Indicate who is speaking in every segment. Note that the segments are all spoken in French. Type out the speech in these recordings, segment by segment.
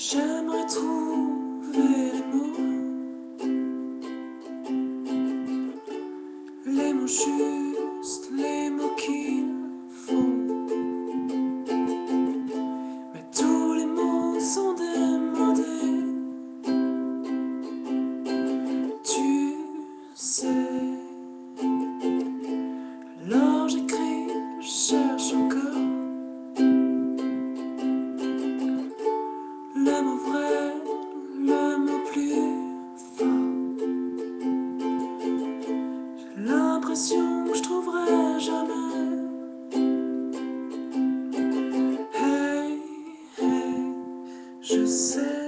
Speaker 1: J'aimerais trouver les mots, les mots justes, les mots qu'il faut. Mais tous les mots sont demandés. Tu sais. je trouverai jamais. Hey, hey, je sais.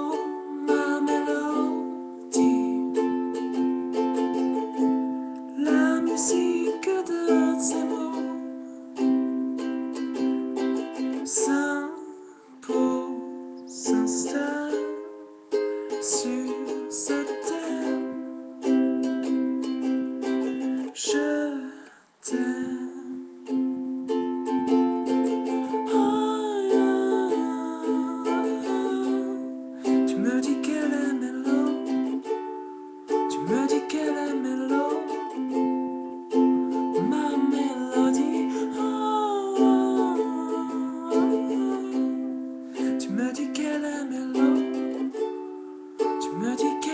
Speaker 1: s'impose, s'installe sur ce thème. Je t'aime. Tu me dis magic caramelo, tu magic.